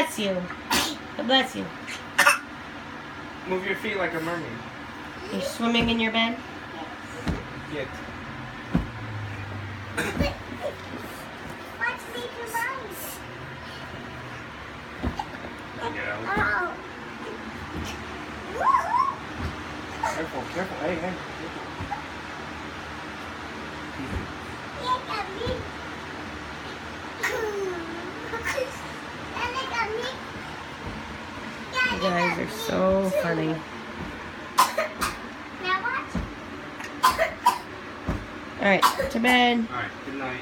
bless you. God bless you. Move your feet like a mermaid. You're swimming in your bed? Get. Watch Mickey Mouse. Yeah. Oh. Careful, careful. Hey, hey. Look You guys are so funny. All right, to bed. All right, good night.